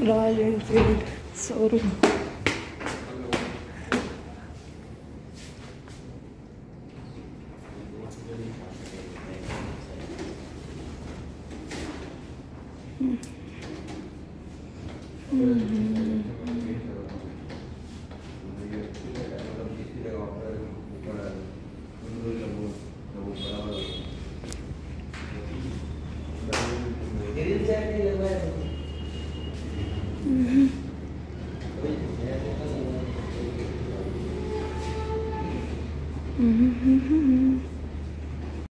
Royal Enfield showroom. Mm-hmm.